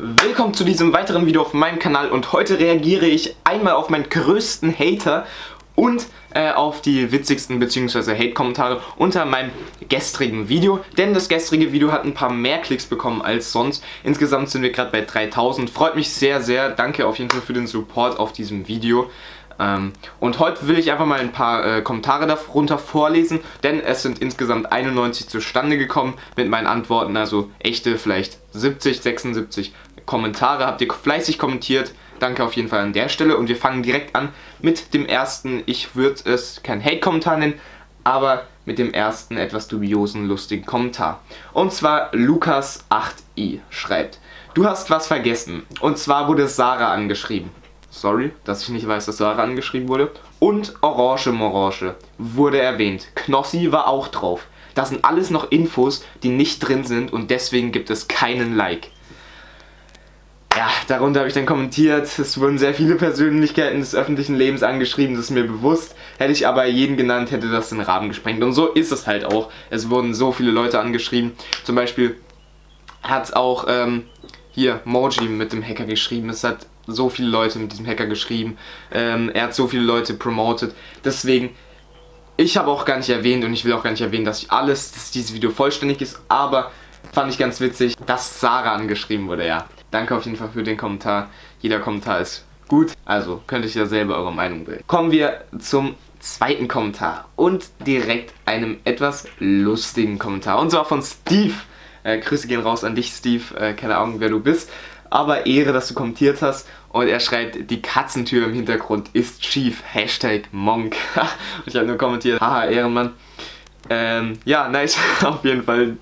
Willkommen zu diesem weiteren Video auf meinem Kanal und heute reagiere ich einmal auf meinen größten Hater und äh, auf die witzigsten bzw. Hate-Kommentare unter meinem gestrigen Video. Denn das gestrige Video hat ein paar mehr Klicks bekommen als sonst. Insgesamt sind wir gerade bei 3000. Freut mich sehr, sehr. Danke auf jeden Fall für den Support auf diesem Video. Ähm, und heute will ich einfach mal ein paar äh, Kommentare darunter vorlesen, denn es sind insgesamt 91 zustande gekommen mit meinen Antworten, also echte vielleicht 70, 76 Kommentare. Habt ihr fleißig kommentiert, danke auf jeden Fall an der Stelle und wir fangen direkt an mit dem ersten, ich würde es kein Hate-Kommentar nennen, aber mit dem ersten etwas dubiosen, lustigen Kommentar. Und zwar Lukas8i schreibt, du hast was vergessen und zwar wurde Sarah angeschrieben. Sorry, dass ich nicht weiß, dass Sarah angeschrieben wurde. Und Orange Morange wurde erwähnt. Knossi war auch drauf. Das sind alles noch Infos, die nicht drin sind und deswegen gibt es keinen Like. Ja, darunter habe ich dann kommentiert, es wurden sehr viele Persönlichkeiten des öffentlichen Lebens angeschrieben, das ist mir bewusst. Hätte ich aber jeden genannt, hätte das den Rahmen gesprengt. Und so ist es halt auch. Es wurden so viele Leute angeschrieben. Zum Beispiel hat auch ähm, hier Moji mit dem Hacker geschrieben. Es hat so viele Leute mit diesem Hacker geschrieben. Ähm, er hat so viele Leute promoted. Deswegen, ich habe auch gar nicht erwähnt und ich will auch gar nicht erwähnen, dass ich alles, dass dieses Video vollständig ist. Aber fand ich ganz witzig, dass Sarah angeschrieben wurde, ja. Danke auf jeden Fall für den Kommentar. Jeder Kommentar ist gut. Also könnt ihr ja selber eure Meinung bilden. Kommen wir zum zweiten Kommentar und direkt einem etwas lustigen Kommentar. Und zwar von Steve. Äh, Grüße gehen raus an dich, Steve. Äh, keine Ahnung, wer du bist. Aber Ehre, dass du kommentiert hast. Und er schreibt, die Katzentür im Hintergrund ist schief. Hashtag Monk. und ich habe nur kommentiert, haha, Ehrenmann. Ähm, ja, nice, auf jeden Fall.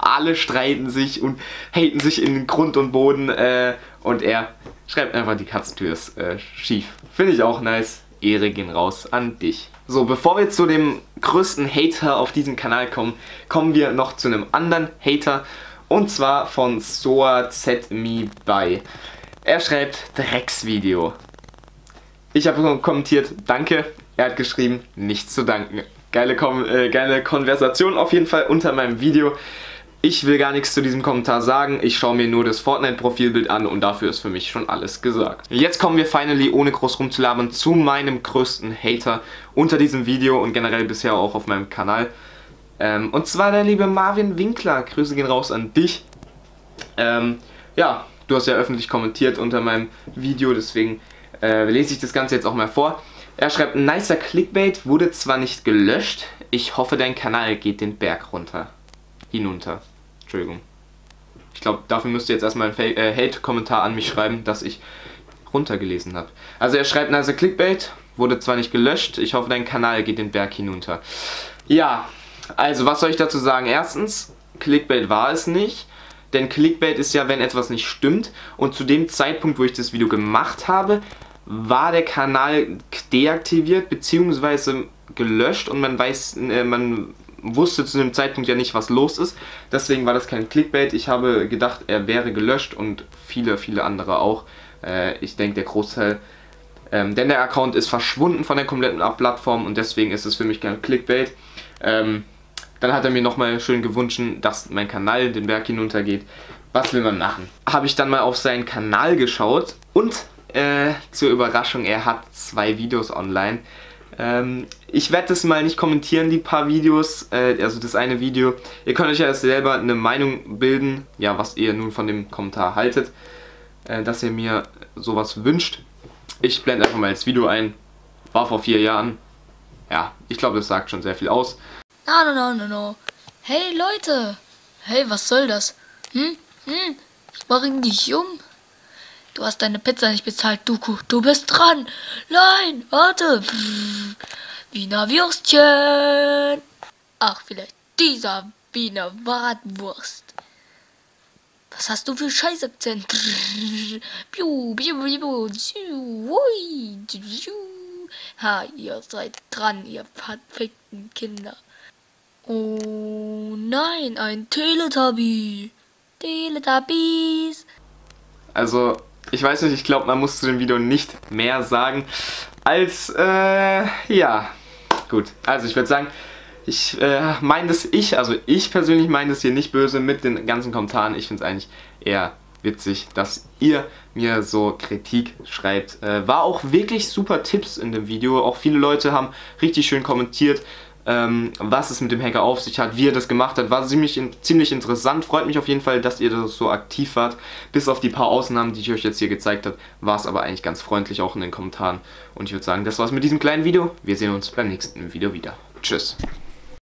Alle streiten sich und haten sich in Grund und Boden. Äh, und er schreibt einfach, die Katzentür ist äh, schief. Finde ich auch nice. Ehre gehen raus an dich. So, bevor wir zu dem größten Hater auf diesem Kanal kommen, kommen wir noch zu einem anderen Hater. Und zwar von Soa. Er schreibt Drecksvideo. Ich habe kommentiert, danke. Er hat geschrieben, nichts zu danken. Geile, äh, geile Konversation auf jeden Fall unter meinem Video. Ich will gar nichts zu diesem Kommentar sagen, ich schaue mir nur das Fortnite-Profilbild an und dafür ist für mich schon alles gesagt. Jetzt kommen wir finally, ohne groß rumzulabern, zu meinem größten Hater unter diesem Video und generell bisher auch auf meinem Kanal. Ähm, und zwar der liebe Marvin Winkler. Grüße gehen raus an dich. Ähm, ja, du hast ja öffentlich kommentiert unter meinem Video, deswegen äh, lese ich das Ganze jetzt auch mal vor. Er schreibt, nicer Clickbait wurde zwar nicht gelöscht, ich hoffe dein Kanal geht den Berg runter. Hinunter. Entschuldigung. Ich glaube, dafür müsst ihr jetzt erstmal einen äh, Hate-Kommentar an mich schreiben, dass ich runtergelesen habe. Also er schreibt, nicer Clickbait wurde zwar nicht gelöscht, ich hoffe dein Kanal geht den Berg hinunter. Ja, also, was soll ich dazu sagen? Erstens, Clickbait war es nicht. Denn Clickbait ist ja, wenn etwas nicht stimmt. Und zu dem Zeitpunkt, wo ich das Video gemacht habe, war der Kanal deaktiviert bzw. gelöscht und man weiß, äh, man wusste zu dem Zeitpunkt ja nicht, was los ist. Deswegen war das kein Clickbait. Ich habe gedacht, er wäre gelöscht und viele, viele andere auch. Äh, ich denke, der Großteil. Ähm, denn der Account ist verschwunden von der kompletten Plattform und deswegen ist es für mich kein Clickbait. Ähm, dann hat er mir nochmal schön gewünscht, dass mein Kanal den Berg hinuntergeht. Was will man machen? Habe ich dann mal auf seinen Kanal geschaut und äh, zur Überraschung, er hat zwei Videos online. Ähm, ich werde das mal nicht kommentieren, die paar Videos, äh, also das eine Video. Ihr könnt euch ja selber eine Meinung bilden, ja, was ihr nun von dem Kommentar haltet, äh, dass ihr mir sowas wünscht. Ich blende einfach mal das Video ein. War vor vier Jahren. Ja, ich glaube, das sagt schon sehr viel aus. No, no, no, no, no. Hey, Leute. Hey, was soll das? Hm? Hm? Ich bring dich um. Du hast deine Pizza nicht bezahlt, Duku. Du bist dran. Nein, warte. Wiener Würstchen. Ach, vielleicht dieser Wiener Bratwurst. Was hast du für Scheißakzent? Ha, ihr seid dran, ihr verfickten Kinder. Oh nein, ein Teletubby. Teletubbies. Also, ich weiß nicht, ich glaube, man muss zu dem Video nicht mehr sagen als, äh, ja. Gut, also ich würde sagen, ich äh, meine das ich, also ich persönlich meine das hier nicht böse mit den ganzen Kommentaren. Ich finde es eigentlich eher witzig, dass ihr mir so Kritik schreibt. Äh, war auch wirklich super Tipps in dem Video. Auch viele Leute haben richtig schön kommentiert, ähm, was es mit dem Hacker auf sich hat, wie er das gemacht hat. War ziemlich, in, ziemlich interessant. Freut mich auf jeden Fall, dass ihr das so aktiv wart. Bis auf die paar Ausnahmen, die ich euch jetzt hier gezeigt habe, war es aber eigentlich ganz freundlich auch in den Kommentaren. Und ich würde sagen, das war's mit diesem kleinen Video. Wir sehen uns beim nächsten Video wieder. Tschüss.